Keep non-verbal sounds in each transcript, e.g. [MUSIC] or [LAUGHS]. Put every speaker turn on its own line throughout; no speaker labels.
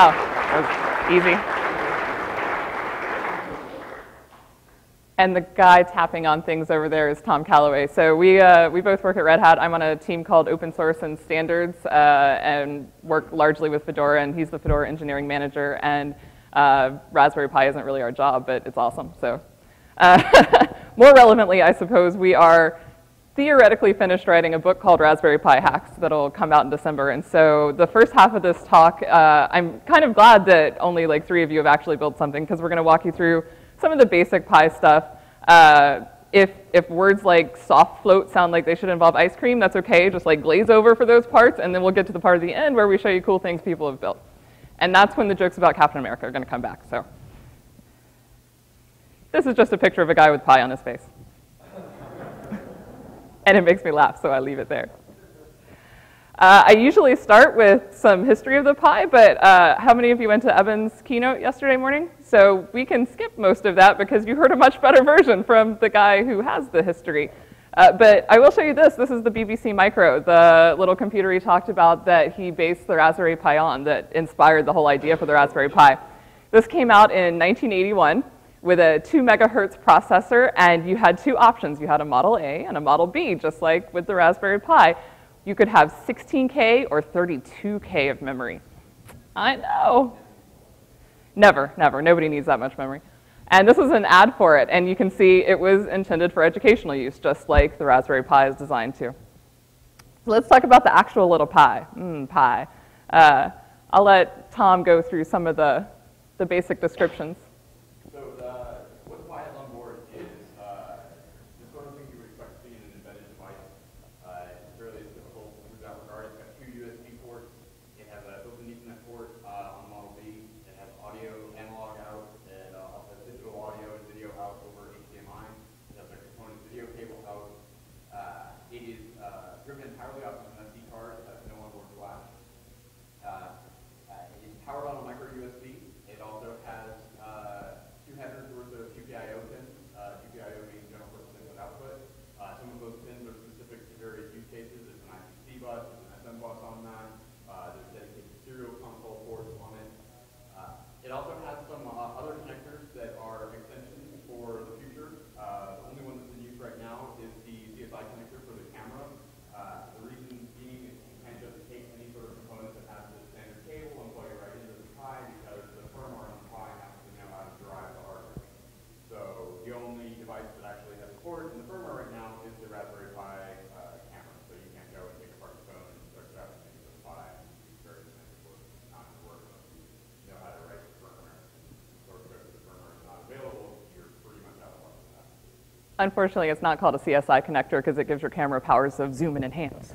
Oh, that was easy. And the guy tapping on things over there is Tom Callaway. So we, uh, we both work at Red Hat. I'm on a team called Open Source and Standards uh, and work largely with Fedora, and he's the Fedora engineering manager. And uh, Raspberry Pi isn't really our job, but it's awesome. So uh, [LAUGHS] more relevantly, I suppose, we are theoretically finished writing a book called Raspberry Pi Hacks that'll come out in December. And so the first half of this talk, uh, I'm kind of glad that only like three of you have actually built something because we're going to walk you through some of the basic Pi stuff. Uh, if, if words like soft float sound like they should involve ice cream, that's okay. Just like glaze over for those parts, and then we'll get to the part of the end where we show you cool things people have built. And that's when the jokes about Captain America are going to come back. So this is just a picture of a guy with Pi on his face. And it makes me laugh, so I leave it there. Uh, I usually start with some history of the Pi, but uh, how many of you went to Evan's keynote yesterday morning? So we can skip most of that because you heard a much better version from the guy who has the history. Uh, but I will show you this. This is the BBC Micro, the little computer he talked about that he based the Raspberry Pi on that inspired the whole idea for the Raspberry Pi. This came out in 1981 with a 2 megahertz processor, and you had two options. You had a Model A and a Model B, just like with the Raspberry Pi you could have 16K or 32K of memory. I know. Never, never. Nobody needs that much memory. And this is an ad for it, and you can see it was intended for educational use, just like the Raspberry Pi is designed to. So let's talk about the actual little Pi. Mmm, Pi. Uh, I'll let Tom go through some of the, the basic descriptions. Unfortunately, it's not called a CSI connector because it gives your camera powers of zoom and enhance.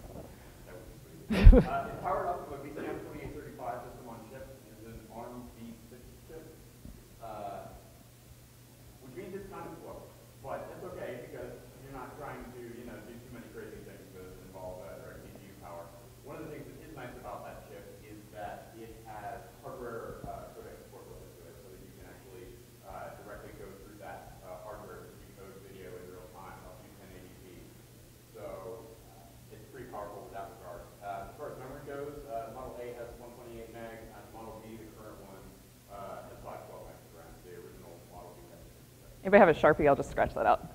Anybody have a Sharpie? I'll just scratch that out.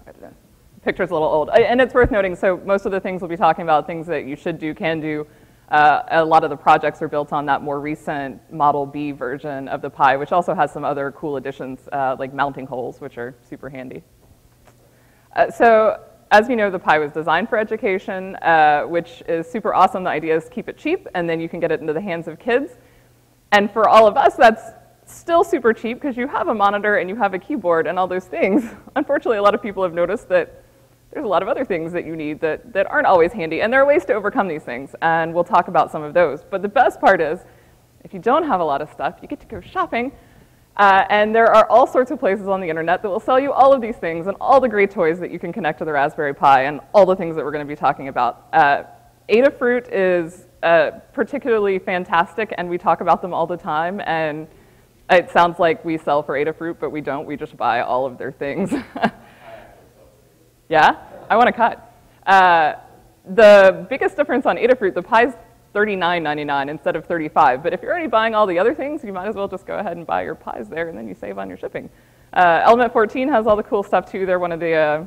Picture's a little old. And it's worth noting, so most of the things we'll be talking about, things that you should do, can do, uh, a lot of the projects are built on that more recent Model B version of the Pi, which also has some other cool additions, uh, like mounting holes, which are super handy. Uh, so as we know, the Pi was designed for education, uh, which is super awesome. The idea is keep it cheap, and then you can get it into the hands of kids. And for all of us, that's still super cheap because you have a monitor and you have a keyboard and all those things. [LAUGHS] Unfortunately, a lot of people have noticed that there's a lot of other things that you need that, that aren't always handy. And there are ways to overcome these things, and we'll talk about some of those. But the best part is, if you don't have a lot of stuff, you get to go shopping. Uh, and there are all sorts of places on the internet that will sell you all of these things and all the great toys that you can connect to the Raspberry Pi and all the things that we're going to be talking about. Uh, Adafruit is uh, particularly fantastic, and we talk about them all the time. And it sounds like we sell for Adafruit, but we don't. We just buy all of their things. [LAUGHS] yeah? I want to cut. Uh, the biggest difference on Adafruit, the Pi's $39.99 instead of 35 But if you're already buying all the other things, you might as well just go ahead and buy your pies there, and then you save on your shipping. Uh, Element 14 has all the cool stuff too. They're one of the, uh,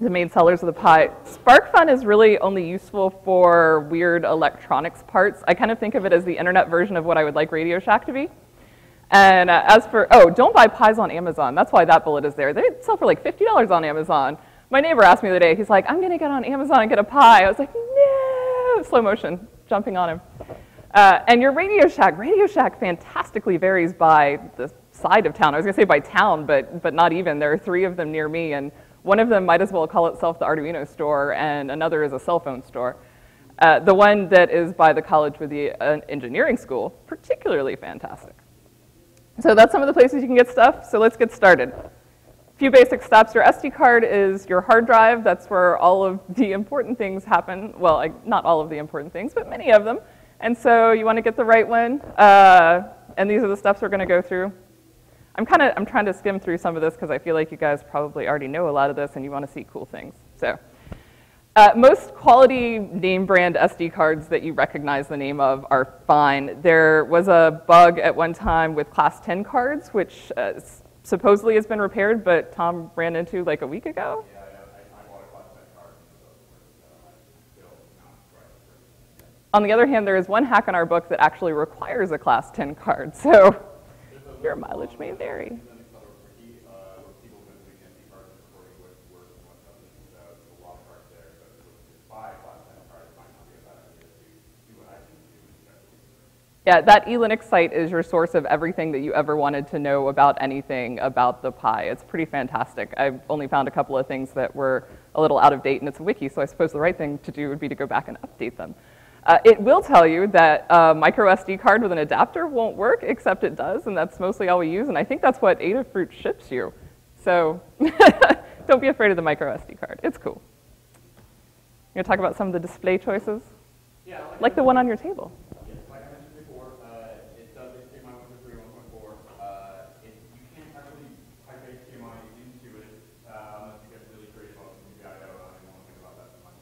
the main sellers of the pie. SparkFun is really only useful for weird electronics parts. I kind of think of it as the internet version of what I would like Radio Shack to be. And uh, as for, oh, don't buy pies on Amazon. That's why that bullet is there. They sell for like $50 on Amazon. My neighbor asked me the other day, he's like, I'm going to get on Amazon and get a pie. I was like, no, slow motion, jumping on him. Uh, and your Radio Shack, Radio Shack fantastically varies by the side of town. I was going to say by town, but, but not even. There are three of them near me, and one of them might as well call itself the Arduino store, and another is a cell phone store. Uh, the one that is by the college with the uh, engineering school, particularly fantastic. So that's some of the places you can get stuff. So let's get started. A few basic steps. Your SD card is your hard drive. That's where all of the important things happen. Well, I, not all of the important things, but many of them. And so you want to get the right one. Uh, and these are the steps we're going to go through. I'm kind of I'm trying to skim through some of this because I feel like you guys probably already know a lot of this and you want to see cool things. So. Uh, most quality name brand SD cards that you recognize the name of are fine. There was a bug at one time with class 10 cards, which uh, supposedly has been repaired, but Tom ran into like a week ago.
Yeah, I, I, I bought a class 10 card, so still not right.
On the other hand, there is one hack in our book that actually requires a class 10 card, so your mileage may vary.
Then the color wiki, uh, where people have been putting SD cards and recording what works and what doesn't, so there's a lot of cards there. So if you buy a class 10 card, it might not be a bad idea to do what I can do and check the research.
Yeah, that eLinux site is your source of everything that you ever wanted to know about anything about the Pi. It's pretty fantastic. I've only found a couple of things that were a little out of date, and it's a wiki, so I suppose the right thing to do would be to go back and update them. Uh, it will tell you that a micro SD card with an adapter won't work, except it does, and that's mostly all we use, and I think that's what Adafruit ships you. So [LAUGHS] don't be afraid of the micro SD card. It's cool. You gonna talk about some of the display choices?
Yeah, like,
Like the one on your table.
yeah, like I mentioned before, uh, it does HDMI 1.3, 1.4. Uh, it, you can't actually type HDMI into it uh, unless you get really creative on the I don't want to think about that too much.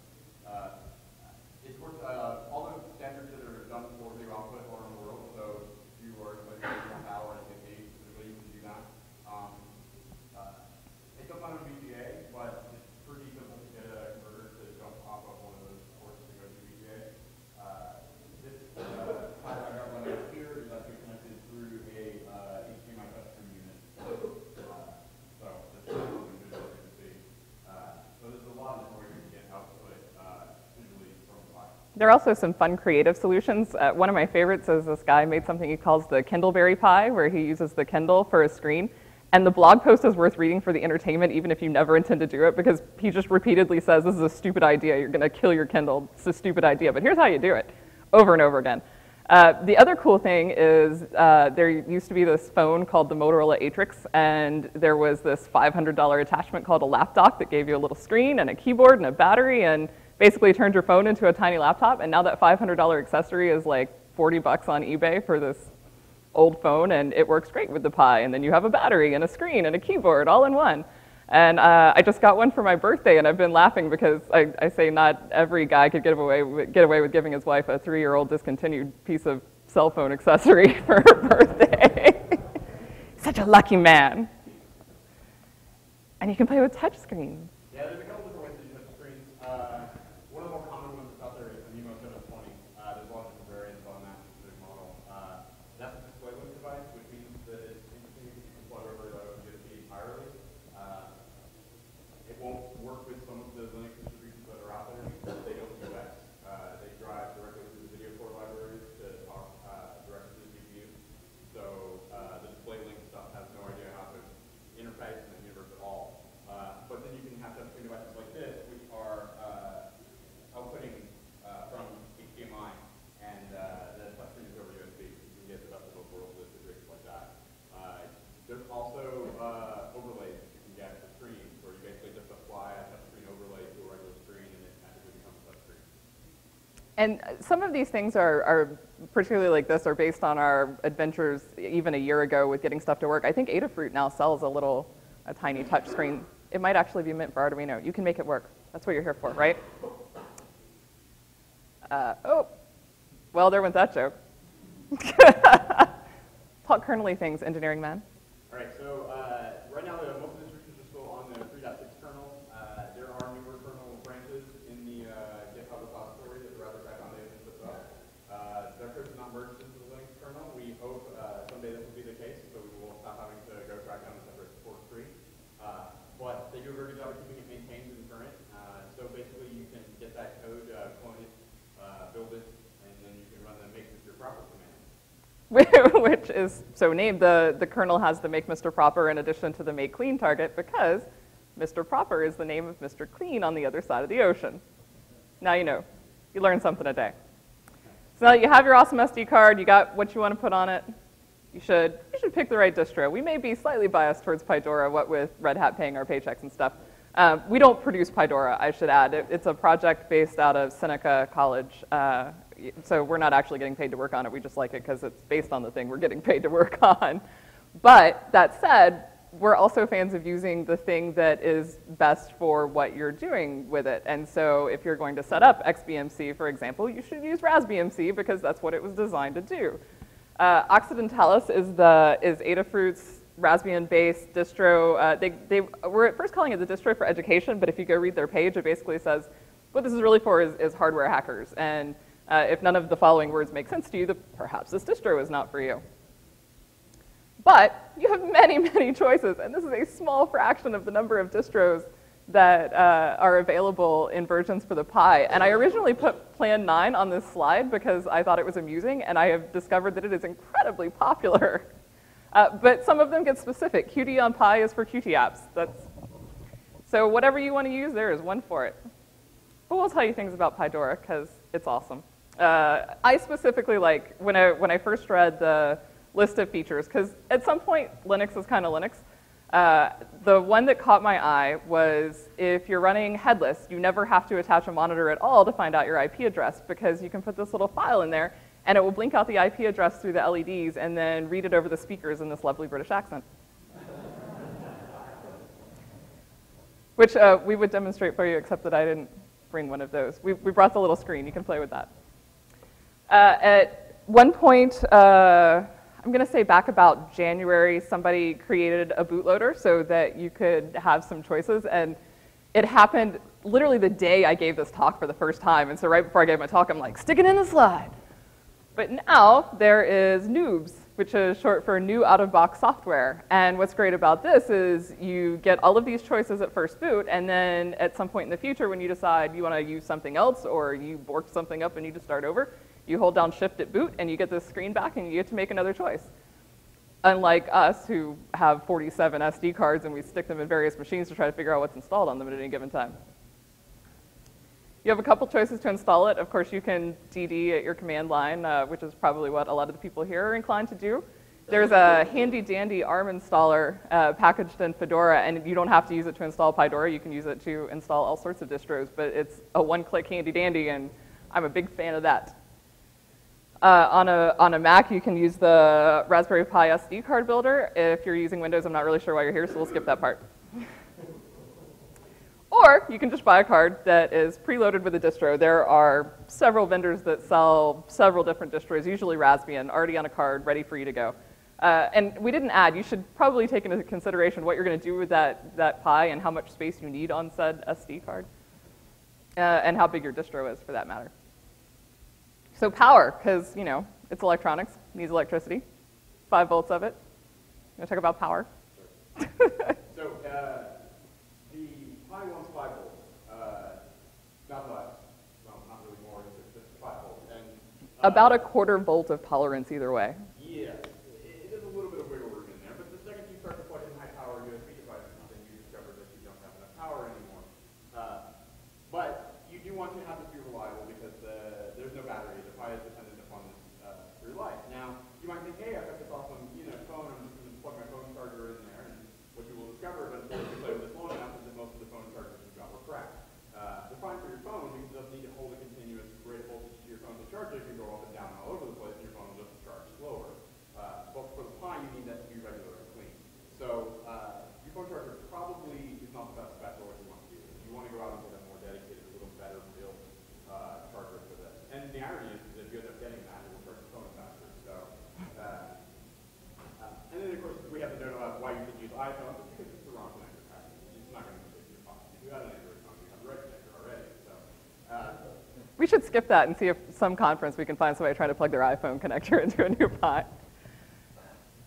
Uh, it works, uh, all the standards that are done for video output are in the world, so if you are like one power and get specifically, you can do that. Um, uh, it does not have a VGA, but it's pretty simple to get a converter to jump off of one of those ports to go to VGA. Uh, this uh, pipe I got running up here is actually connected through a uh, HDMI touchscreen unit. Uh, so this is something visual you can see. Uh, so there's a lot of different ways you can get output uh, visually from the pipe.
There are also some fun creative solutions. Uh, one of my favorites is this guy made something he calls the Kindleberry Pi, where he uses the Kindle for a screen. And the blog post is worth reading for the entertainment, even if you never [LAUGHS] intend to do it, because he just repeatedly says, This is a stupid idea. You're going to kill your Kindle. It's a stupid idea. But here's how you do it over and over again. Uh, the other cool thing is uh, there used to be this phone called the Motorola Atrix, and there was this $500 attachment called a laptop that gave you a little screen and a keyboard and a battery, and basically turned your phone into a tiny laptop. And now that $500 accessory is like 40 bucks on eBay for this old phone, and it works great with the Pi. And then you have a battery and a screen and a keyboard all in one. And uh, I just got one for my birthday, and I've been laughing because I, I say not every guy could get away, get away with giving his wife a three-year-old discontinued piece of cell phone accessory [LAUGHS] for her birthday. [LAUGHS] Such a lucky man. And you can play with touch screens.
Yeah, there's a couple different ways to use touch screens. Uh, one of the more common ones that's out there is the Mimo 720. Uh, there's a lot of different variants on that specific model. Uh, that's a display link device, which means that it's instantly you can plug over to USB entirely. Uh, it won't work with some of the Linux distributions that are out there because they don't UX. Uh, they drive directly through the video core libraries to talk uh, directly to the GPU. So uh, the display link stuff has no idea how to interface in the universe at all. Uh, but then you can have touchscreen devices like this, which are uh, outputting uh, from HDMI, and uh, the touchscreen is over USB. You can get the best of both worlds with the rigs like that. Uh, there's also uh, overlays that you can get for screens, where you basically just apply a touchscreen overlay to a regular screen, and it magically becomes a touchscreen.
And some of these things are, are particularly like this are based on our adventures even a year ago with getting stuff to work. I think Adafruit now sells a little, a tiny touch screen. It might actually be meant for Arduino. You can make it work. That's what you're here for, right? Uh, oh, Well, there went that joke. [LAUGHS] Talk kernely things, engineering man.
All right, so uh, right now, the, most of the distributions are still on the 3.6 kernel. Uh, there are newer kernel branches in the uh, GitHub repository that the Raspberry Pi Foundation puts up. Uh, their code is not merged into the Linux kernel. We hope uh, someday this will be the case, so we will stop having to go track down a separate support tree. Uh, but they do a very good job of keeping it maintained and current. Uh, so basically, you can get that code, uh, clone it, uh, build it, and then you can run the make with your proper command.
which is so named. The, the kernel has the make Mr. Proper in addition to the make clean target because Mr. Proper is the name of Mr. Clean on the other side of the ocean. Now you know. You learn something a day. So now you have your awesome SD card, you got what you want to put on it, you should, you should pick the right distro. We may be slightly biased towards Pidora, what with Red Hat paying our paychecks and stuff. Um, we don't produce Pidora, I should add. It, it's a project based out of Seneca College. Uh, so we're not actually getting paid to work on it. We just like it because it's based on the thing we're getting paid to work [LAUGHS] on. But that said, we're also fans of using the thing that is best for what you're doing with it. And so if you're going to set up XBMC, for example, you should use Raspbmc because that's what it was designed to do. Uh, Occidentalis is the is Adafruit's Raspbian-based distro. Uh, they, they were at first calling it the distro for education, but if you go read their page, it basically says what this is really for is, is hardware hackers. And uh, if none of the following words make sense to you, perhaps this distro is not for you. But you have many, [LAUGHS] many choices, and this is a small fraction of the number of distros that uh, are available in versions for the Pi. And I originally put Plan 9 on this slide because I thought it was amusing, and I have discovered that it is incredibly popular. [LAUGHS] Uh, but some of them get specific. Qt on Pi is for Qt apps. That's, so whatever you want to use, there is one for it. But we'll tell you things about Pidora because it's awesome. Uh, I specifically like, when I, when I first read the list of features, because at some point Linux is kind of Linux, uh, the one that caught my eye was if you're running headless, you never have to attach a monitor at all to find out your IP address because you can put this little file in there and it will blink out the IP address through the LEDs and then read it over the speakers in this lovely British accent. Which uh, we would demonstrate for you, except that I didn't bring one of those. We, we brought the little screen. You can play with that. Uh, at one point, uh, I'm going to say back about January, somebody created a bootloader so that you could have some choices. And it happened literally the day I gave this talk for the first time. And so right before I gave my talk, I'm like, stick it in the slide. But now there is Noobs, which is short for New Out-of-Box Software. And what's great about this is you get all of these choices at first boot, and then at some point in the future when you decide you want to use something else or you borked something up and need to start over, you hold down Shift at boot and you get this screen back and you get to make another choice. Unlike us who have 47 SD cards and we stick them in various machines to try to figure out what's installed on them at any given time. You have a couple choices to install it. Of course, you can DD at your command line, uh, which is probably what a lot of the people here are inclined to do. There's a handy dandy ARM installer uh, packaged in Fedora, and you don't have to use it to install Pidora. You can use it to install all sorts of distros, but it's a one-click handy dandy, and I'm a big fan of that. Uh, on, a, on a Mac, you can use the Raspberry Pi SD card builder. If you're using Windows, I'm not really sure why you're here, so we'll skip that part. [LAUGHS] or you can just buy a card that is preloaded with a distro. There are several vendors that sell several different distros, usually Raspbian, already on a card, ready for you to go. Uh, and we didn't add, you should probably take into consideration what you're going to do with that, that Pi and how much space you need on said SD card, uh, and how big your distro is for that matter. So power, because, you know, it's electronics, needs electricity, five volts of it. You want to talk about power?
so uh, the Pi wants five volts, uh, not less, well, not really more, it's just five volts. And, uh,
about a quarter volt of tolerance either way.
Yeah, it, it is a little bit of wiggle room in there, but the second you start to plug in high power USB devices, then you discover that you don't have enough power anymore. Uh, but you do want to have this be reliable because the, there's no battery. The Pi is dependent upon this uh, through life. Now, you might think, hey, I've got this awesome you know, phone, I'm just going to plug my phone charger in there, and what you will discover eventually if you play with this long enough is that most of the phone chargers you've got were cracked. Uh, they're fine for your phone because it doesn't need to hold a continuous rate of voltage to your phone to charge it. It can go up and down all over the place, and your phone will just charge slower. Uh, but for the Pi, you need that to be regular and clean. So uh, your phone charger probably is not the best bet for what you want to do. You want to go out and get a more dedicated, a little better built uh, charger for this. And the irony is that if you end up getting that,
We should skip that and see if some conference we can find somebody trying to plug their iPhone connector [LAUGHS] into a new Pi.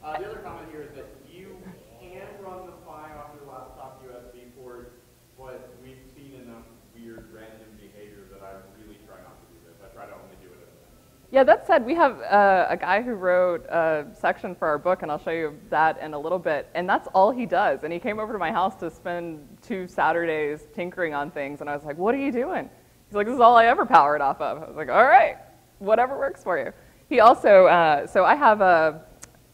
Uh, the other comment here is that you can run the Pi off your laptop USB port, but we've seen enough weird random behavior that I really try not to do this. I try to only do it at
Yeah, that said, we have uh, a guy who wrote a section for our book, and I'll show you that in a little bit. And that's all he does. And he came over to my house to spend two Saturdays tinkering on things, and I was like, "What are you doing?" He's like, "This is all I ever powered off of." I was like, "All right, whatever works for you." He also, uh, so I have a,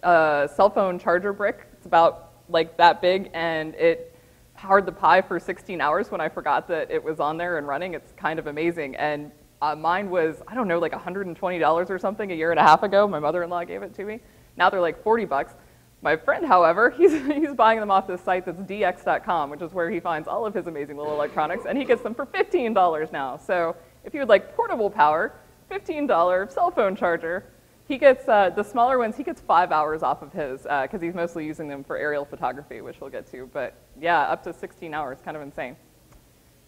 a cell phone charger brick. It's about like that big, and it powered the Pi for 16 hours when I forgot that it was on there and running. It's kind of amazing. And uh, mine was, I don't know, like $120 or something a year and a half ago. My mother-in-law gave it to me. Now they're like 40 bucks. My friend, however, [LAUGHS] he's, he's buying them off this site that's dx.com, which is where he finds all of his amazing little electronics, and he gets them for $15 now. So if you would like portable power, $15 cell phone charger, he gets, uh, the smaller ones, he gets five hours off of his, because he's mostly using them for aerial photography, which we'll get to. But yeah, up to 16 hours, kind of insane.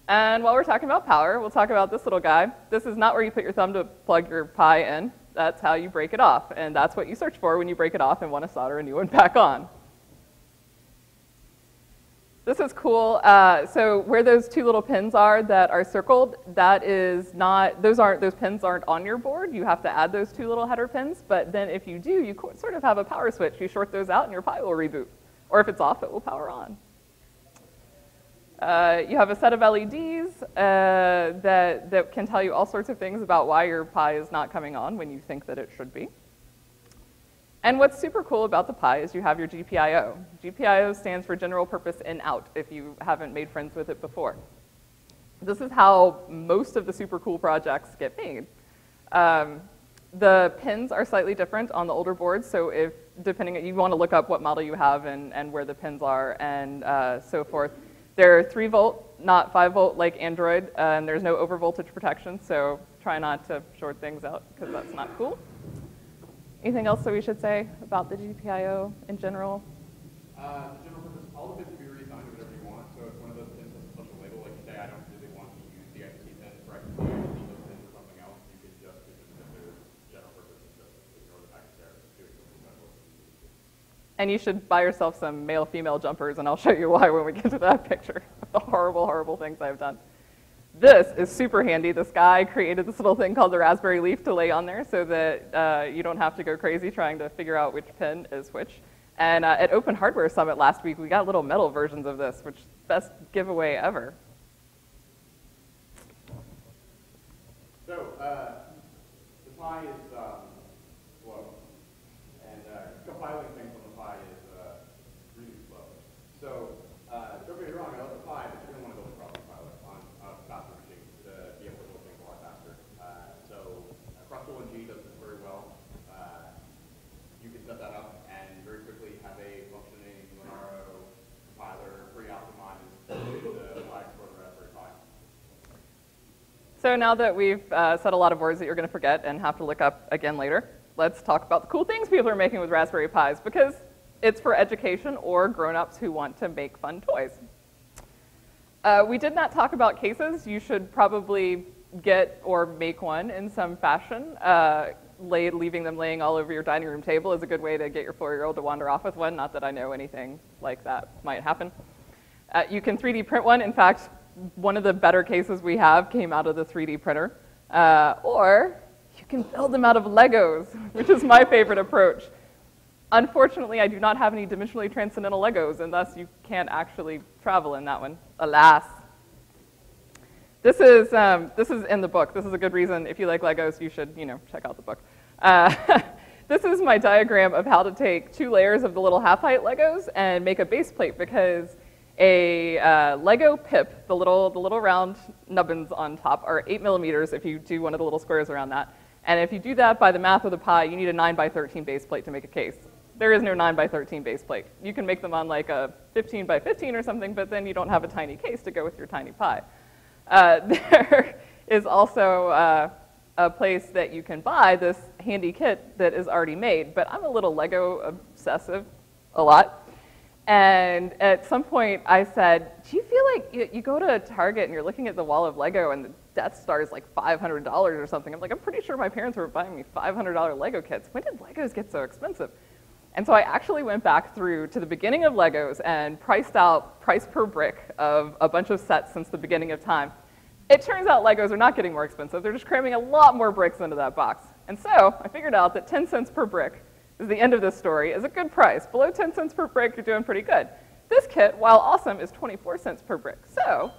And while we're talking about power, we'll talk about this little guy. This is not where you put your thumb to plug your Pi in. That's how you break it off. And that's what you search for when you break it off and want to solder a new one [LAUGHS] back on. This is cool. Uh, so where those two little pins are that are circled, that is not, those aren't, those pins aren't on your board. You have to add those two little header pins. But then if you do, you sort of have a power switch. You short those out and your Pi will reboot. Or if it's off, it will power on. Uh, you have a set of LEDs uh, that, that can tell you all sorts of things about why your Pi is not coming on when you think that it should be. And what's super cool about the Pi is you have your GPIO. GPIO stands for General Purpose In-Out, if you haven't made friends with it before. This is how most of the super cool projects get made. Um, the pins are slightly different on the older boards, so if, depending, you want to look up what model you have and, and where the pins are and uh, so forth. They're 3 volt, not 5 volt like Arduino, uh, and there's no overvoltage protection, so try not to short things out because that's not cool. Anything else that we should say about the GPIO in general?
Uh, the general purpose, all the bits can be reassigned to whatever you want. So if one of those pins has a special label, like you say, I don't really want to use the IC pins for IC, I need those pins for something else, you can just do them if they're general purpose and just ignore the package there, do it something special.
And you should buy yourself some male-female jumpers, and I'll show you why when we get to that [LAUGHS] picture of [LAUGHS] the horrible, horrible things I've done. This is super handy. This guy created this little thing called the Raspberry Leaf to lay on there so that uh, you don't have to go crazy trying to figure out which pin is which. And uh, at Open Hardware Summit last week, we got little metal versions of this, which best giveaway ever.
So, uh, the Pi is um, slow, and uh, compiling things on the Pi is uh, really slow. So, uh, don't get me wrong, I love the Pi, but you're going to want to build a cross compiler on a faster machine to be able to build things a lot faster. Uh, so, uh, crosstool-NG does this very well. Uh, you can set that up and very quickly have a functioning Linaro compiler pre-optimized to the Pi for the Raspberry Pi.
So now that we've uh, said a lot of words that you're going to forget and have to look up again later, let's talk about the cool things people are making with Raspberry Pis because it's for education or grown-ups who want to make fun toys. Uh, we did not talk about cases. You should probably get or make one in some fashion. Uh, lay, leaving them laying all over your dining room table is a good way to get your four-year-old to wander off with one. Not that I know anything like that might happen. Uh, you can 3D print one. In fact, one of the better cases we have came out of the 3D printer. Uh, or you can build them out of Legos, [LAUGHS] which is my favorite approach. Unfortunately, I do not have any dimensionally transcendental Legos, and thus you can't actually travel in that one, alas. This is, um, this is in the book. This is a good reason. If you like Legos, you should, you know, check out the book. Uh, [LAUGHS] this is my diagram of how to take two layers of the little half-height Legos and make a base plate because a uh, Lego pip, the little, the little round nubbins on top, are 8 millimeters if you do one of the little squares around that. And if you do that by the math of the pie, you need a 9 by 13 base plate to make a case. There is no 9 by 13 base plate. You can make them on like a 15 by 15 or something, but then you don't have a tiny case to go with your tiny pie. Uh, [LAUGHS] there is also uh, a place that you can buy this handy kit that is already made, but I'm a little Lego obsessive a lot. And at some point I said, do you feel like you, you go to Target and you're looking at the wall of Lego and the Death Star is like $500 or something. I'm like, I'm pretty sure my parents were buying me $500 Lego kits. When did Legos get so expensive? And so I actually went back through to the beginning of Legos and priced out price per brick of a bunch of sets since the beginning of time. It turns out Legos are not getting more expensive. They're just cramming a lot more bricks into that box. And so I figured out that 10 cents per brick is the end of this story, is a good price. Below 10 cents per brick, you're doing pretty good. This kit, while awesome, is 24 cents per brick. So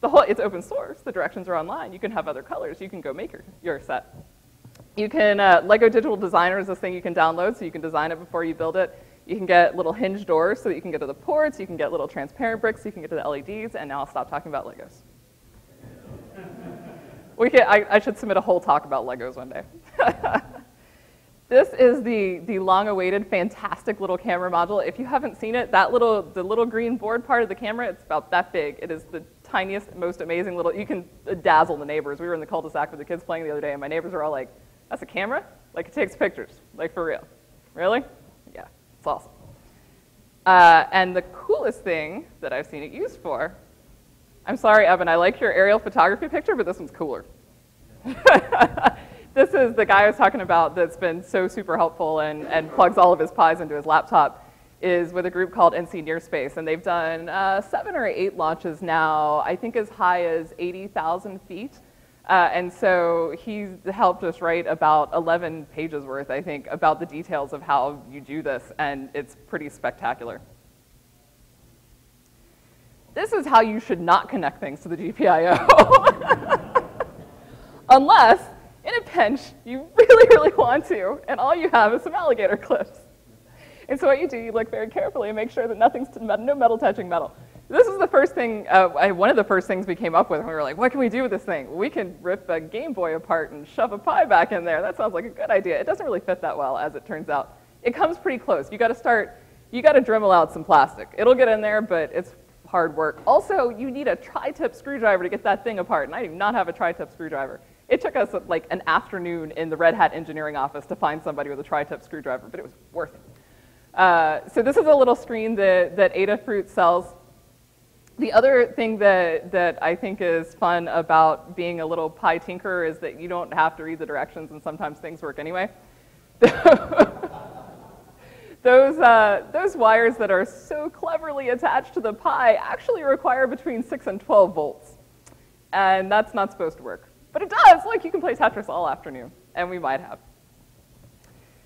the whole, it's open source. The directions are online. You can have other colors. You can go make your, your set. You can, uh, Lego Digital Designer is this thing you can download so you can design it before you build it. You can get little hinge doors so that you can get to the ports. You can get little transparent bricks so you can get to the LEDs. And now I'll stop talking about Legos. [LAUGHS] we can, I, I should submit a whole talk about Legos one day. [LAUGHS] this is the, the long-awaited, fantastic little camera module. If you haven't seen it, that little, the little green board part of the camera, it's about that big. It is the tiniest, most amazing little, you can dazzle the neighbors. We were in the cul-de-sac with the kids playing the other day, and my neighbors are all like, that's a camera? Like, it takes pictures, like for real. Really? Yeah, it's awesome. Uh, and the coolest thing that I've seen it used for, I'm sorry, Evan, I like your aerial photography picture, but this one's cooler. [LAUGHS] this is the guy I was talking about that's been so super helpful and, and plugs all of his pies into his laptop is with a group called NC Nearspace, and they've done uh, seven or eight launches now, I think as high as 80,000 feet. Uh, and so he helped us write about 11 pages worth, I think, about the details of how you do this, and it's pretty spectacular. This is how you should not connect things to the GPIO. [LAUGHS] Unless, pinch, you really, really want to, and all you have is some alligator clips. And so what you do, you look very carefully and make sure that nothing's, no metal touching metal. This is the first thing, uh, I, one of the first things we came up with when we were like, what can we do with this thing? We can rip a Game Boy apart and shove a pie back in there. That sounds like a good idea. It doesn't really fit that well, as it turns out. It comes pretty close. You gotta start, you gotta Dremel out some plastic. It'll get in there, but it's hard work. Also, you need a tri-tip screwdriver to get that thing apart, and I do not have a tri-tip screwdriver. It took us like an afternoon in the Red Hat engineering office to find somebody with a tri-tip screwdriver, but it was worth it. Uh, so this is a little screen that, that Adafruit sells. The other thing that, that I think is fun about being a little pie tinker is that you don't have to read the directions and sometimes things work anyway. [LAUGHS] those, uh, those wires that are so cleverly attached to the pie actually require between 6 and 12 volts. And that's not supposed to work. But it does. Like you can play Tetris all afternoon, and we might have.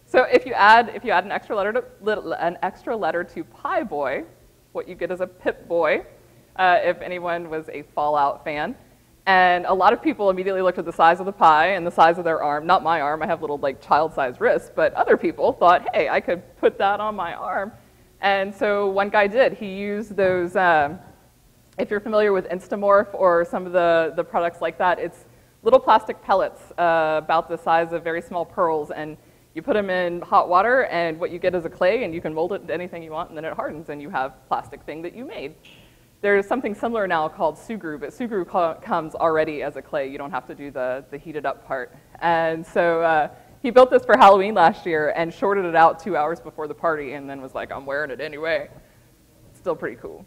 So if you add, if you add an, extra letter to, an extra letter to Pi Boy, what you get is a Pip Boy uh, if anyone was a Fallout fan. And a lot of people immediately looked at the size of the pie and the size of their arm. Not my arm, I have little like child-sized wrists, but other people thought, hey, I could put that on my arm. And so one guy did. He used those, um, if you're familiar with Instamorph or some of the, the products like that, it's little plastic pellets uh, about the size of very small pearls. And you put them in hot water, and what you get is a clay, and you can mold it into anything you want, and then it hardens, and you have plastic thing that you made. There's something similar now called Sugru, but Sugru co comes already as a clay. You don't have to do the, the heated up part. And so uh, he built this for Halloween last year and shorted it out two hours before the party and then was like, I'm wearing it anyway. Still pretty cool.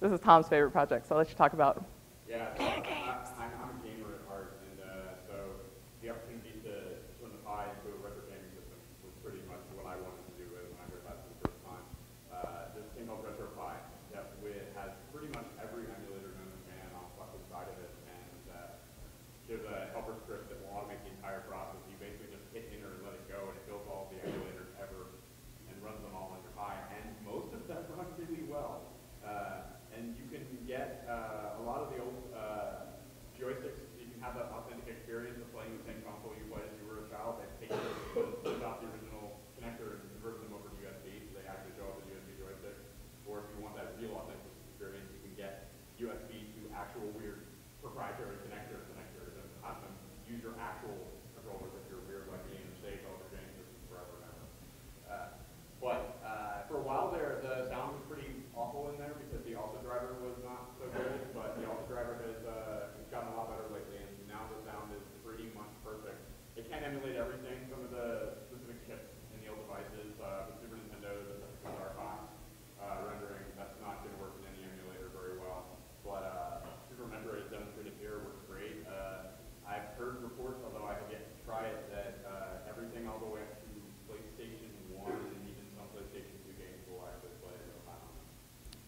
This is Tom's favorite project, so I'll let you talk about
yeah, so I, I'm, I'm a gamer at heart, and uh, so the opportunity to turn the pie into a retro gaming system was pretty much what I wanted to do when I heard that for the first time. Uh, there's a thing called RetroPie that has pretty much every emulator known to man on the side of it, and uh, there's a helper script that will automate the entire process. You basically just hit enter and let it go, and it builds all the emulators ever and runs them all under Pi, and most of them run really well. Uh, and you can get uh, a lot of the old uh, joysticks. You can have that authentic experience of playing the same console you played as you were a child. They take those off the original connector and convert them over to USB, so they actually show up as USB joysticks. Or if you want that real authentic experience, you can get USB to actual weird proprietary connector connectors and have them use your actual controllers if you're weird like me and stay over gaming systems forever and ever. Uh, but uh, for a while there, the sound was pretty awful in there because the ALSA driver was not so good, but the ALSA driver has uh, gotten a lot better lately, and now the sound is pretty much perfect. It can't emulate everything. Some of the specific chips in the old devices, uh, the Super Nintendo, the Star Fox uh, rendering, that's not going to work in any emulator very well. But uh, Super Metroid demonstrated here works great. Uh, I've heard reports, although I have yet to try it, that uh, everything all the way up to PlayStation 1 and even some PlayStation 2 games will actually play in real time.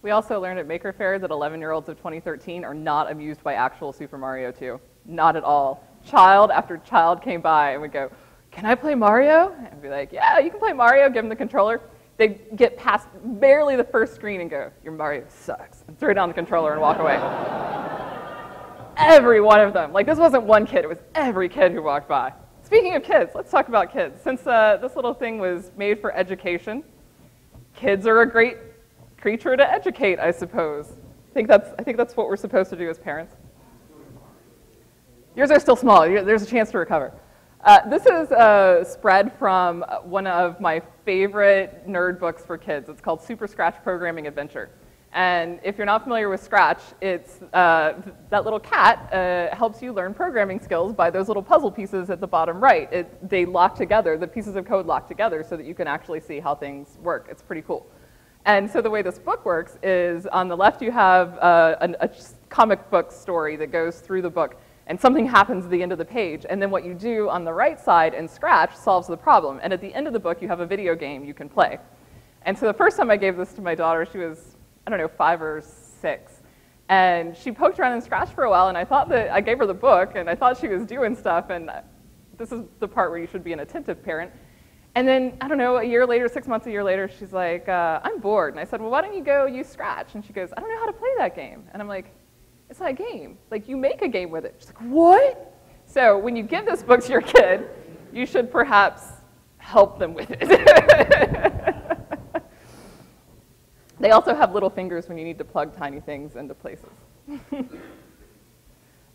We also learned at Maker Faire that 11-year-olds of 2013 are not amused by actual Super Mario 2. Not at all. Child after child came by and would go, can I play Mario? And I'd be like, yeah, you can play Mario, give them the controller. They get past barely the first screen and go, your Mario sucks, and throw down the controller and walk away. every one of them. Like, this wasn't one kid, it was every kid who walked by. Speaking of kids, let's talk about kids. Since uh, this little thing was made for education, kids are a great creature to educate, I suppose. I think that's, I think that's what we're supposed to do as parents. Yours are still small. There's a chance to recover. Uh, this is a spread from one of my favorite nerd books for kids. It's called Super Scratch Programming Adventure. And if you're not familiar with Scratch, it's uh, that little cat uh, helps you learn programming skills by those little puzzle pieces at the bottom right. It, they lock together, the pieces of code lock together so that you can actually see how things work. It's pretty cool. And so the way this book works is on the left you have uh, a, a comic book story that goes through the book and something happens at the end of the page. And then what you do on the right side in Scratch solves the problem. And at the end of the book, you have a video game you can play. And so the first time I gave this to my daughter, she was, I don't know, five or six. And she poked around in Scratch for a while, and I thought that I gave her the book, and I thought she was doing stuff, and this is the part where you should be an attentive parent. And then, I don't know, a year later, six months, a year later, she's like, uh, I'm bored. And I said, well, why don't you go use Scratch? And she goes, I don't know how to play that game. And I'm like, it's not a game. Like, you make a game with it. She's like, what? So when you give this book to your kid, you should perhaps help them with it. [LAUGHS] they also have little fingers when you need to plug tiny things into places. [LAUGHS]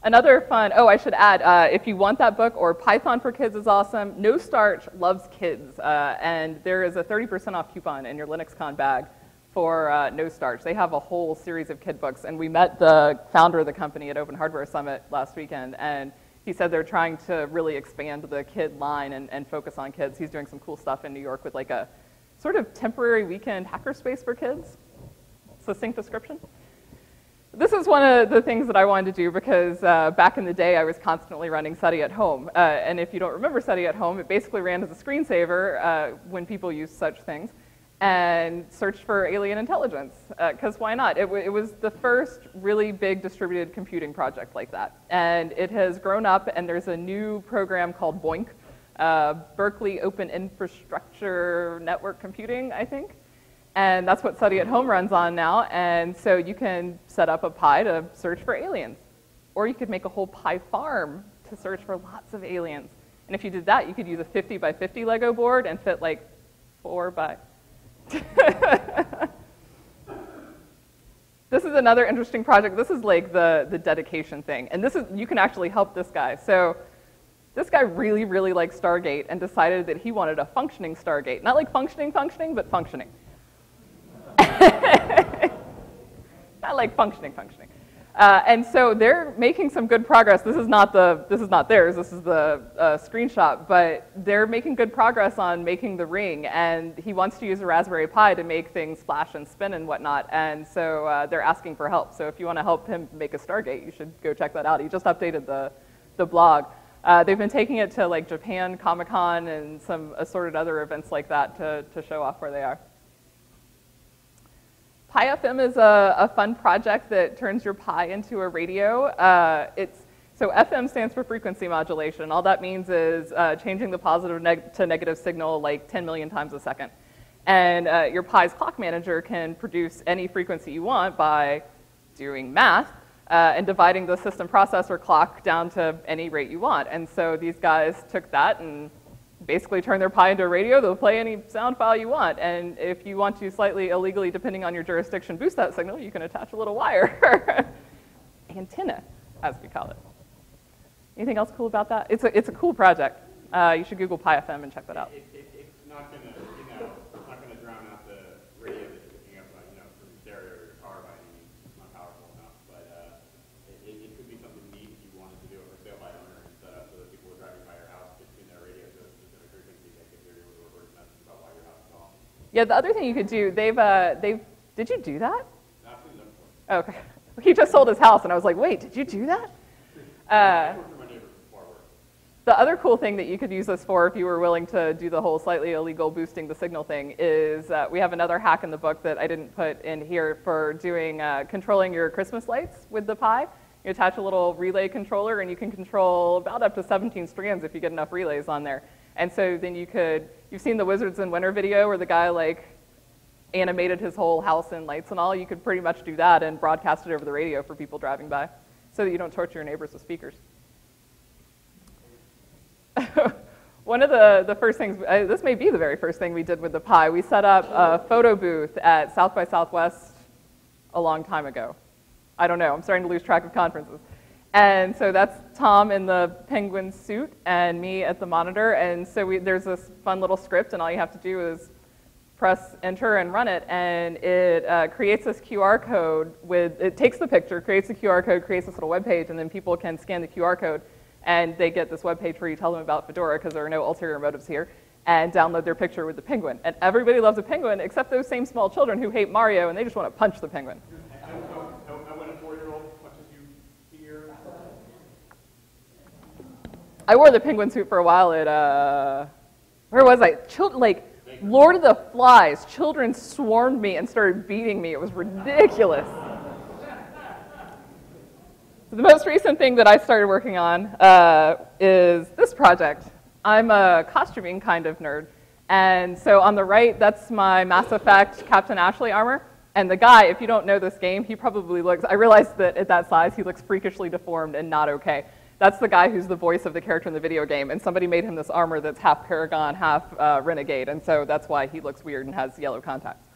Another fun, oh, I should add, uh, if you want that book, or Python for Kids is awesome, No Starch loves kids, uh, and there is a 30% off coupon in your LinuxCon bag for uh, No Starch. They have a whole series of kid books, and we met the founder of the company at Open Hardware Summit last weekend, and he said they're trying to really expand the kid line and, and focus on kids. He's doing some cool stuff in New York with like a sort of temporary weekend hackerspace for kids. Succinct description. This is one of the things that I wanted to do because uh, back in the day I was constantly running SETI at home. Uh, and if you don't remember SETI at home, it basically ran as a screensaver uh, when people used such things and search for alien intelligence, because uh, why not? It, it, was the first really big distributed computing project like that. And it has grown up, and there's a new program called BOINC, uh, Berkeley Open Infrastructure Network Computing, I think. And that's what SETI at Home runs on now. And so you can set up a Pi to search for aliens. Or you could make a whole Pi farm to search for lots of aliens. And if you did that, you could use a 50 by 50 Lego board and fit like four by [LAUGHS] this is another interesting project. This is like the, the dedication thing. And this is, you can actually help this guy. So this guy really, really liked Stargate and decided that he wanted a functioning Stargate. Not like functioning, functioning, but functioning. [LAUGHS] Not like functioning, functioning. Uh, and so they're making some good progress. This is not the this is not theirs. This is the uh, screenshot, but they're making good progress on making the ring. And he wants to use a Raspberry Pi to make things flash and spin and whatnot. And so uh, they're asking for help. So if you want to help him make a Stargate, you should go check that out. He just updated the the blog. Uh, they've been taking it to like Japan Comic Con and some assorted other events like that to to show off where they are. PiFM is a, a, fun project that turns your Pi into a radio. Uh, it's, so FM stands for frequency modulation. All that means is uh, changing the positive neg to negative signal like 10 million times a second. And uh, your Pi's clock manager can produce any frequency you want by doing math uh, and dividing the system processor clock down to any rate you want. And so these guys took that and basically turn their Pi into a radio. They'll play any sound file you want. And if you want to slightly illegally, depending on your jurisdiction, boost that signal, you can attach a little wire. [LAUGHS] Antenna, as we call it. Anything else cool about that? It's a, it's a cool project. Uh, you should Google PiFM and check that out.
It, it, it's not going to, you know, it's not going to drown out the radio that you're picking up, you know, from your stereo or your car by any means. It's not powerful enough, but uh, it, it, could be something neat if you wanted to do it for sale by owner and set up so that people are driving by your house could tune their radio to a specific frequency. They could hear you with a reverse message about why your house is off.
Yeah, the other thing you could do, they've, uh, they've, did you do that?
I've seen them before.
Okay. [LAUGHS] He just sold his house, and I was like, wait, did you do that? [LAUGHS] Uh,
I work for my neighbors before I work.
The other cool thing that you could use this for, if you were willing to do the whole slightly illegal boosting the signal thing, is uh, we have another hack in the book that I didn't put in here for doing uh, controlling your Christmas lights with the Pi. You attach a little relay controller, and you can control about up to 17 strands if you get enough relays on there. And so then you could, you've seen the Wizards in Winter video where the guy like animated his whole house in lights and all. You could pretty much do that and broadcast it over the radio for people driving by, so that you don't torture your neighbors with speakers. [LAUGHS] One of the, the first things, uh, this may be the very first thing we did with the Pi, we set up a photo booth at South by Southwest a long time ago. I don't know, I'm starting to lose track of conferences. And so that's Tom in the penguin suit and me at the monitor. And so we, there's this fun little script, and all you have to do is press enter and run it, and it uh, creates this QR code with, it takes the picture, creates the QR code, creates this little web page, and then people can scan the QR code, and they get this web page where you tell them about Fedora, because there are no ulterior motives here, and download their picture with the penguin. And everybody loves a penguin, except those same small children who hate Mario, and they just want to punch the penguin.
And so, so I went a four-year-old, much as you here.
I wore the penguin suit for a while at, uh, where was I? Children, like, Lord of the Flies. Children swarmed me and started beating me. It was ridiculous. The most recent thing that I started working on uh, is this project. I'm a costuming kind of nerd. And so on the right, that's my Mass Effect Captain Ashley armor. And the guy, if you don't know this game, he probably looks, I realized that at that size, he looks freakishly deformed and not okay. That's the guy who's the voice of the character in the video game, and somebody made him this armor that's half Paragon, half uh, Renegade, and so that's why he looks weird and has yellow contacts.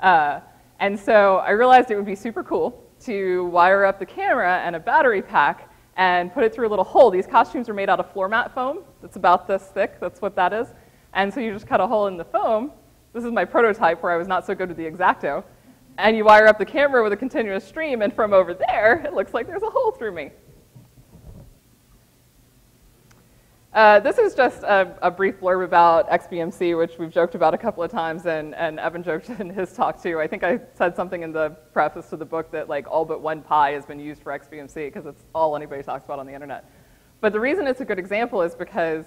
Uh, and so I realized it would be super cool to wire up the camera and a battery pack and put it through a little hole. These costumes are made out of floor mat foam that's about this thick, that's what that is. And so you just cut a hole in the foam. This is my prototype where I was not so good with the X-Acto. And you wire up the camera with a continuous stream, and from over there, it looks like there's a hole through me. Uh, this is just a, a, brief blurb about XBMC, which we've joked about a couple of times, and, and Evan joked in his talk too. I think I said something in the preface to the book that like all but one pi has been used for XBMC because it's all anybody talks about on the internet. But the reason it's a good example is because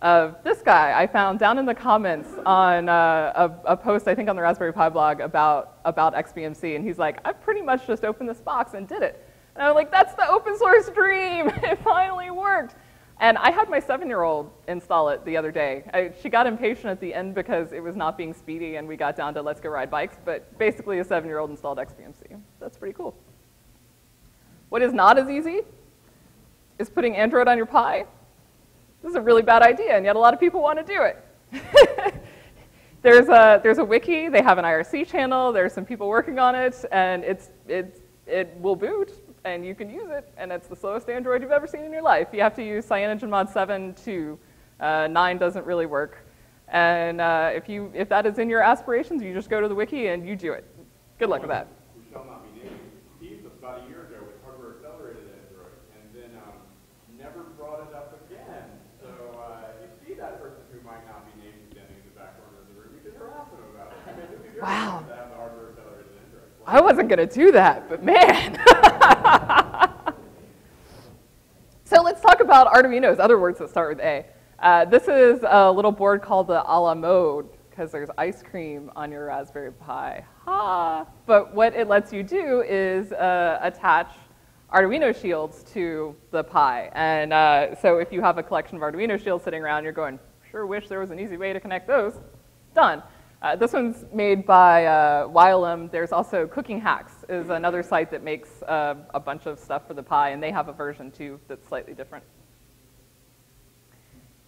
of this guy I found down in the comments on uh, a, a, post I think on the Raspberry Pi blog about, about XBMC, and he's like, I pretty much just opened this box and did it. And I'm like, that's the open source dream! [LAUGHS] it finally worked! And I had my seven-year-old install it the other day. I, she got impatient at the end because it was not being speedy and we got down to let's go ride bikes, but basically a seven-year-old installed XBMC. That's pretty cool. What is not as easy is putting Android on your Pi. This is a really bad idea, and yet a lot of people want to do it. [LAUGHS] there's, a, there's a wiki, they have an IRC channel, there's some people working on it, and it's, it's, it will boot, and you can use it, and it's the slowest Android you've ever seen in your life. You have to use CyanogenMod 7 to uh, 9 doesn't really work. And uh, if, you, if that is in your aspirations, you just go to the wiki and you do it. Good luck with that.
Who shall not be named. Steve, about a year ago, with hardware accelerated Android, and then um, never brought it up again. So uh, you see that person who might not be named standing in the back corner of the room, you can harass them about.
Wow.
To have the hardware accelerated Android.
I wasn't going to do that, but man. [LAUGHS] [LAUGHS] so let's talk about Arduinos, other words that start with A. Uh, this is a little board called the a la mode because there's ice cream on your Raspberry Pi. Ha! But what it lets you do is uh, attach Arduino shields to the Pi. And uh, so if you have a collection of Arduino shields sitting around, you're going, sure wish there was an easy way to connect those. Done. Uh, this one's made by uh, WyoLum. There's also Cooking Hacks is another site that makes uh, a bunch of stuff for the Pi, and they have a version too that's slightly different.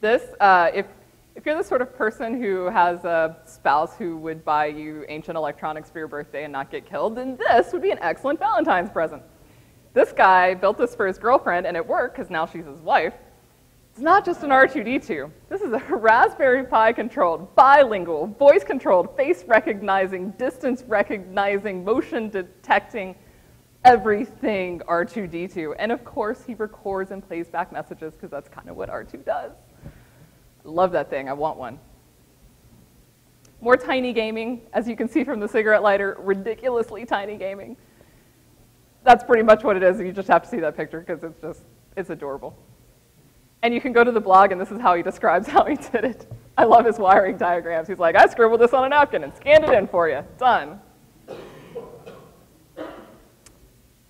This, uh, if, if you're the sort of person who has a spouse who would buy you ancient electronics for your birthday and not get killed, then this would be an excellent Valentine's present. This guy built this for his girlfriend, and it worked because now she's his wife. It's not just an R2D2. This is a [LAUGHS] Raspberry Pi controlled, bilingual, voice controlled, face recognizing, distance recognizing, motion detecting, everything R2D2. And of course, he records and plays back messages because that's kind of what R2 does. Love that thing. I want one. More tiny gaming, as you can see from the cigarette lighter, ridiculously tiny gaming. That's pretty much what it is. You just have to see that picture because it's just It's adorable. And you can go to the blog, and this is how he describes how he did it. I love his wiring diagrams. He's like, I scribbled this on a napkin and scanned it in for you. Done.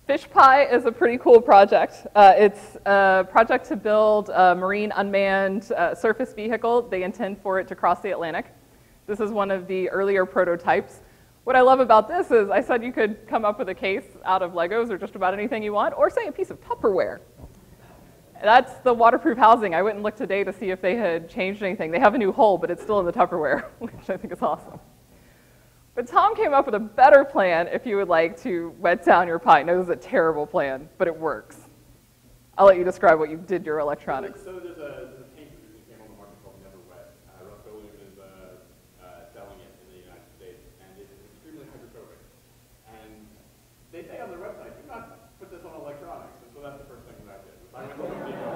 FishPi is a pretty cool project. Uh, it's a project to build a marine unmanned uh, surface vehicle. They intend for it to cross the Atlantic. This is one of the earlier prototypes. What I love about this is I said you could come up with a case out of Legos or just about anything you want, or say a piece of Tupperware. That's the waterproof housing. I went and looked today to see if they had changed anything. They have a new hole, but it's still in the Tupperware, [LAUGHS] which I think is awesome. But Tom came up with a better plan if you would like to wet down your Pi. No, this is a terrible plan, but it works. I'll let you describe what you did to your electronics.
So there's a, there's a paint that recently came on the market called Never Wet. Uh, Rust-Oleum is uh, uh, selling it in the United States, and it is extremely hydrophobic. And they say on their website, do not put this on electronics. And so that's the first thing that I did. was I went to Home Depot,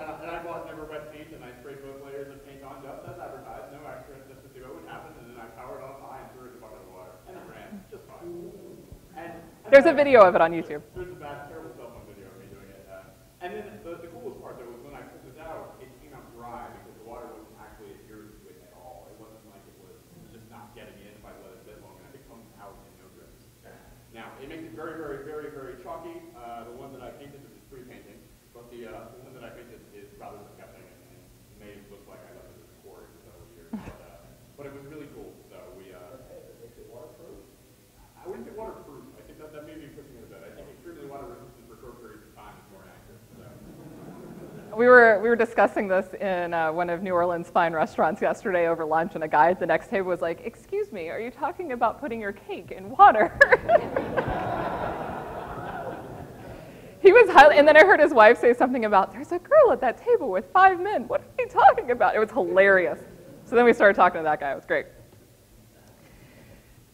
and, I, and I bought NeverWet paint, and I sprayed both layers of paint on just as advertised, no extra, just to see what would happen. And then I powered on high and threw it in a bucket of water, and it ran just fine. And, and
There's a video of it on YouTube.
there's a bad, terrible cell phone video of me doing it. Uh, and then the, the coolest part though was when I pulled this out, it came out dry because the water wasn't actually adhering to it at all. It wasn't like it was, it was just not getting in if I let it sit long enough. It comes out in no drips. Now, it makes it very, very, very, very chalky. Uh, the one that I painted, this is pre-painting, but the, uh, the one that I painted is rather disgusting and, and may look like I left it as a core for several years. But, uh, but it was really cool, so we, uh, I wouldn't say waterproof. I think that, that may be pushing it a bit. I think extremely water resistant for short periods of time is more accurate. So.
We were, we were discussing this in uh, one of New Orleans' fine restaurants yesterday over lunch, and a guy at the next table was like, Excuse me, are you talking about putting your cake in water? [LAUGHS] he was highly, and then I heard his wife say something about, There's a girl at that table with five men. What are you talking about? It was hilarious. So then we started talking to that guy. It was great.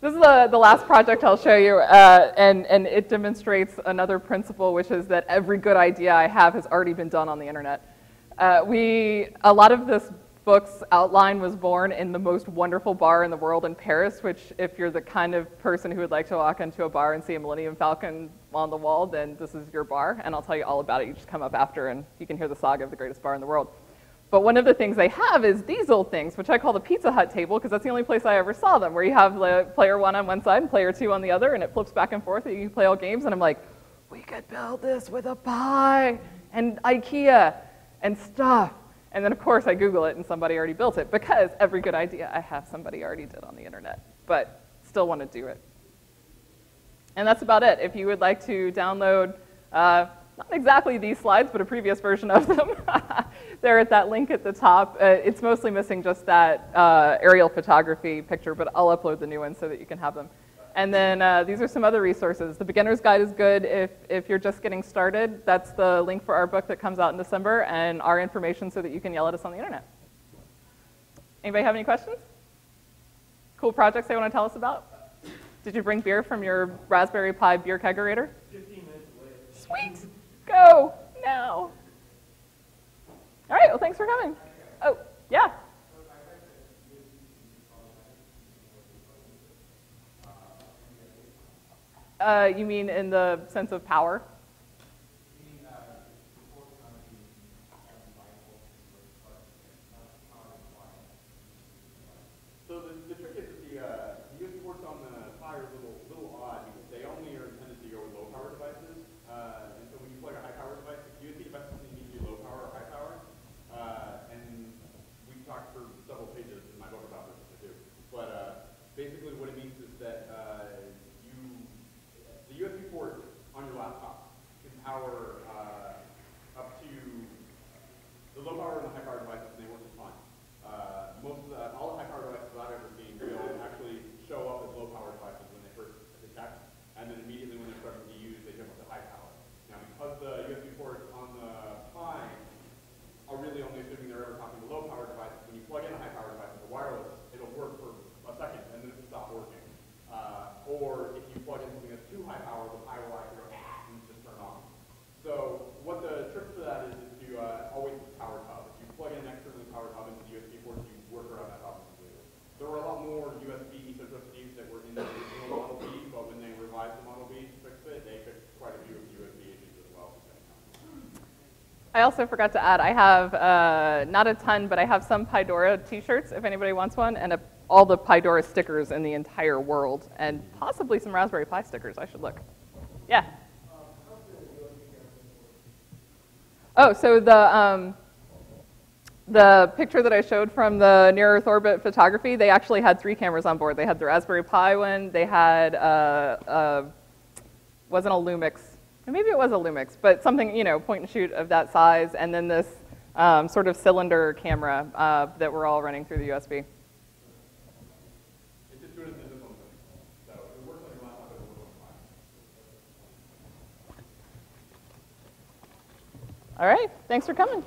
This is the, the last project I'll show you, uh, and, and it demonstrates another principle, which is that every good idea I have has already been done on the internet. Uh, we, a lot of this book's outline was born in the most wonderful bar in the world in Paris, which if you're the kind of person who would like to walk into a bar and see a Millennium Falcon on the wall, then this is your bar, and I'll tell you all about it. You just come up after and you can hear the saga of the greatest bar in the world. But one of the things they have is these old things, which I call the Pizza Hut table, because that's the only place I ever saw them, where you have the player one on one side and player two on the other, and it flips back and forth, and you play all games. And I'm like, we could build this with a Pi and IKEA and stuff. And then, of course, I Google it, and somebody already built it, because every good idea I have somebody already did on the internet, but still want to do it. And that's about it. If you would like to download, uh, not exactly these slides, but a previous version of them, [LAUGHS] they're at that link at the top. Uh, it's mostly missing just that uh, aerial photography picture, but I'll upload the new one so that you can have them. And then uh, these are some other resources. The beginner's guide is good if, if you're just getting started. That's the link for our book that comes out in December and our information so that you can yell at us on the internet. Anybody have any questions? Cool projects they want to tell us about? Did you bring beer from your Raspberry Pi beer kegerator?
15 minutes away.
Sweet. Go now. All right. Well, thanks for coming. Oh, yeah. Uh, you mean in the sense of power?
So the, the trick is that the, uh, the USB ports on the Pi are a little, little odd because they only are intended to go with low power devices. Uh, and so when you plug a high power device, the USB device doesn't need to be low power or high power. Uh, and we talked for several pages in my book about this too. But uh, basically what it means is that uh, you, the USB port on your laptop
I also forgot to add, I have uh, not a ton, but I have some Pidora t-shirts if anybody wants one, and a, all the Pidora stickers in the entire world, and possibly some Raspberry Pi stickers. I should look. Yeah. Oh, so the um, the picture that I showed from the near Earth orbit photography, they actually had three cameras on board. They had the Raspberry Pi one, they had uh, uh, wasn't a Lumix, maybe it was a Lumix, but something you know point and shoot of that size, and then this um, sort of cylinder camera uh, that we're all running through the USB.
It's just doing this on the, so it works on your laptop, it works on the
All right, thanks for coming.